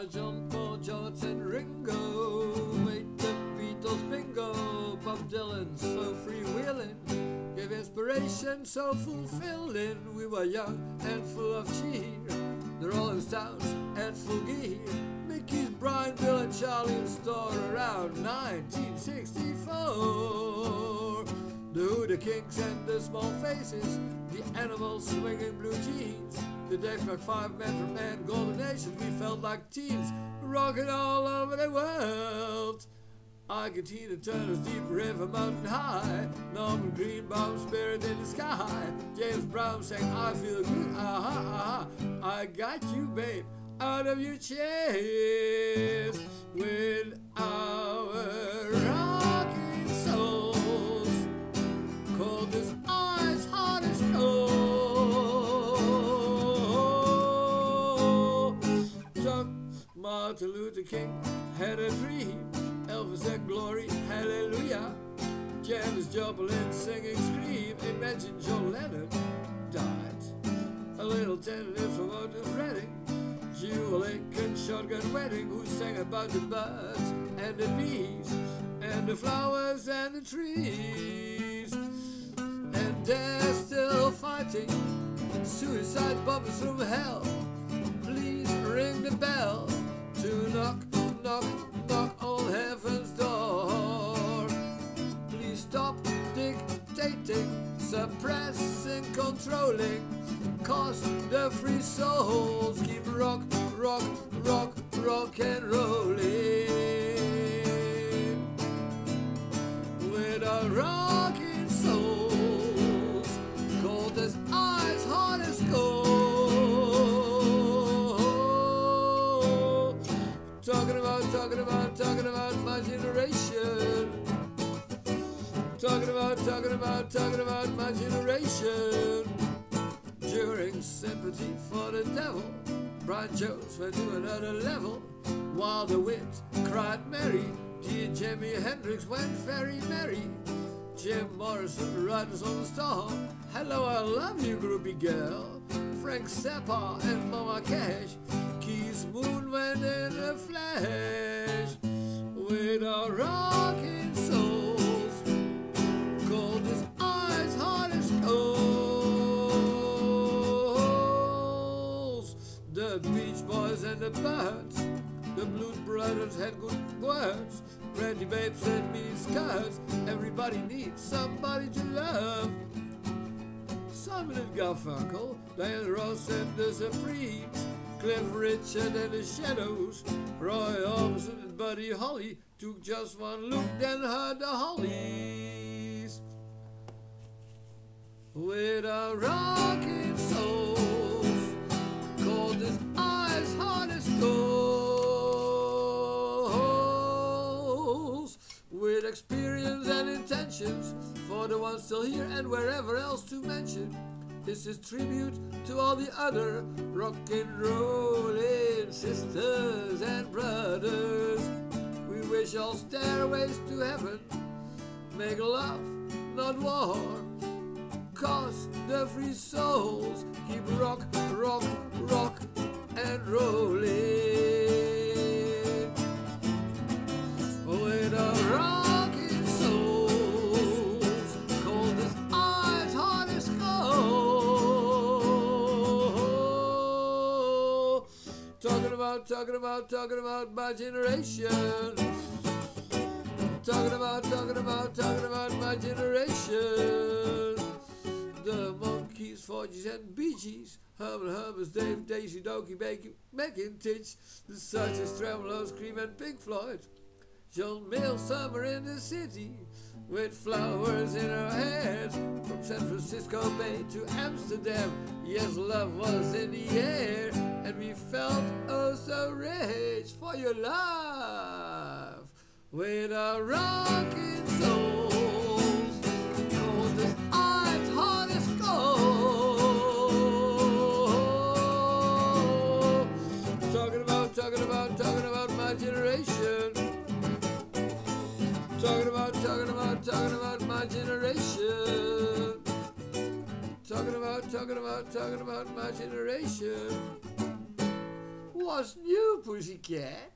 while John Paul, George and Ringo made the Beatles bingo. Bob Dylan so freewheeling, gave inspiration so fulfilling. We were young and full of cheer. The Rolling Stones at full gear. Mickey's, Brian, Bill, and Charlie in store around 1964. The Kinks, and the Small Faces. The Animals swinging blue jeans. The Dave Clark Five Men from Man Golden Nations. We felt like teens, rocking all over the world. Ike and Tina Turner's Deep River Mountain High. Norman Greenbaum Spirit in the Sky. James Brown saying I feel good. Aha, aha. I got you, babe, out of your chest with our Martin Luther King had a dream. Elvis had glory, hallelujah. Janis Joplin singing scream. Imagine John Lennon died. A little tentative from Otis Redding. Jewel Lincoln shotgun wedding. Who sang about the birds and the bees and the flowers and the trees. And they're still fighting suicide bombers from hell. Please ring the bell knock, knock on heaven's door. Please stop dictating, suppressing, controlling. Cause the free souls keep rock, rock, rock, rock and rolling. Talking about, talking about, talking about my generation. During sympathy for the devil, Brian Jones went to another level. While the wind cried merry, dear Jimi Hendrix went very merry. Jim Morrison, Riders on the Storm. Hello, I love you, groupie girl. Frank Zappa and Mama Cass. Keith Moon went in a flash. With our rocking Boys and the Byrds. The Blues Brothers had good words. Brandy babes and mini skirts. Everybody needs somebody to love. Simon and Garfunkel, Diana Ross and the Supremes, Cliff Richard and the Shadows, Roy Orbison and Buddy Holly took just one look, then heard the Hollies. With our rocking souls, experience and intentions for the ones still here and wherever else to mention. This is tribute to all the other rock and rolling sisters and brothers. We wish all stairways to heaven make love, not war. Cause the free souls keep rock, rock about, talking about, talking about my generation. Talking about, talking about, talking about my generation. The Monkees, Forges, and Bee Gees. Herman Hermans, Dave, Daisy, Dokie, Bacon, McIntitch. The Sergeants, Tremeloes, Cream, and Pink Floyd. John Mill, Summer in the City. With flowers in her hair. From San Francisco Bay to Amsterdam. Yes, love was in the air. And we felt oh so rich for your love. With our rocking coal. Talking about, talking about, talking about my generation. Talking about, talking about, talking about my generation. Talking about, talking about, talking about my generation. What's new, pussycat?